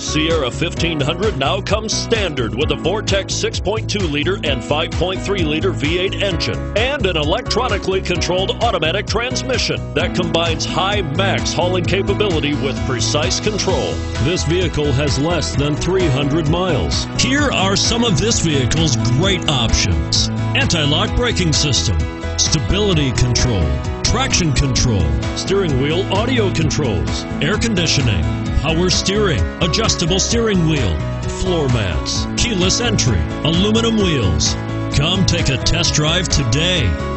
Sierra 1500 now comes standard with a Vortec 6.2 liter and 5.3 liter V8 engine and an electronically controlled automatic transmission that combines high max hauling capability with precise control. This vehicle has less than 300 miles. Here are some of this vehicle's great options anti lock braking system, stability control, traction control, steering wheel audio controls, air conditioning, power steering, adjustable steering wheel, floor mats, keyless entry, aluminum wheels. Come take a test drive today.